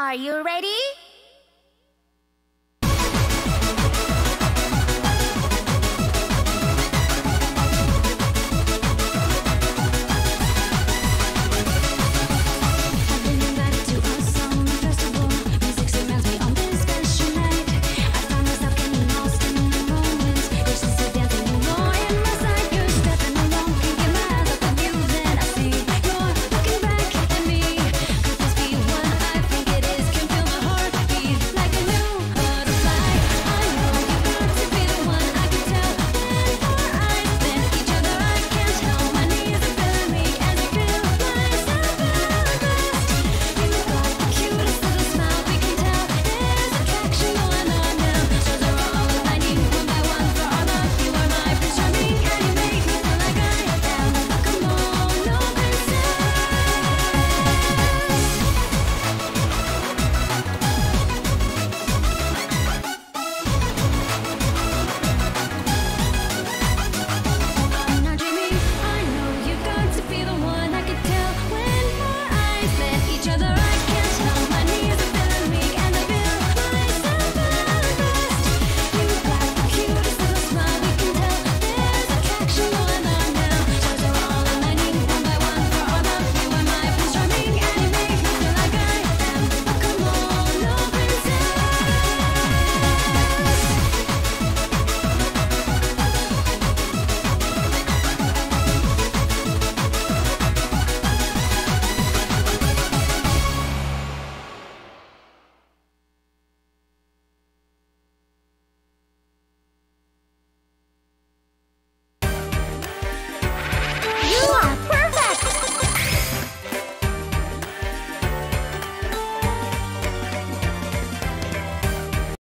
Are you ready?